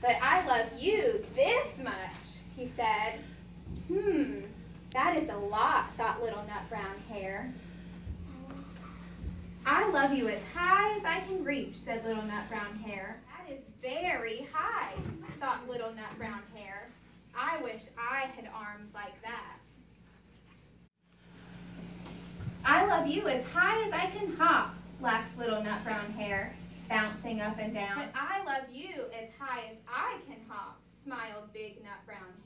But I love you this much, he said. Hmm, that is a lot, thought Little Nut Brown Hair. I love you as high as I can reach, said Little Nutbrown Hare. That is very high, thought Little Nut Brown Hair. I wish I had arms like that. I love you as high as I can hop, laughed Little Nutbrown Hare, bouncing up and down. But I love you